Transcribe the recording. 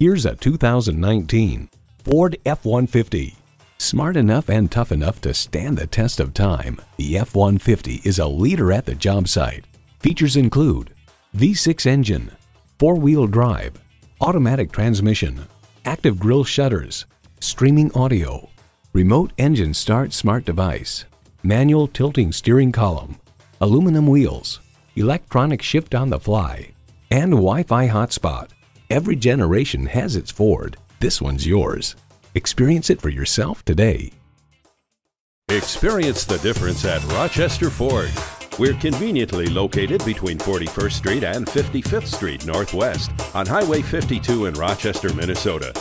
Here's a 2019 Ford F-150. Smart enough and tough enough to stand the test of time, the F-150 is a leader at the job site. Features include V6 engine, four-wheel drive, automatic transmission, active grille shutters, streaming audio, remote engine start smart device, manual tilting steering column, aluminum wheels, electronic shift on the fly, and Wi-Fi hotspot. Every generation has its Ford. This one's yours. Experience it for yourself today. Experience the difference at Rochester Ford. We're conveniently located between 41st Street and 55th Street Northwest on Highway 52 in Rochester, Minnesota.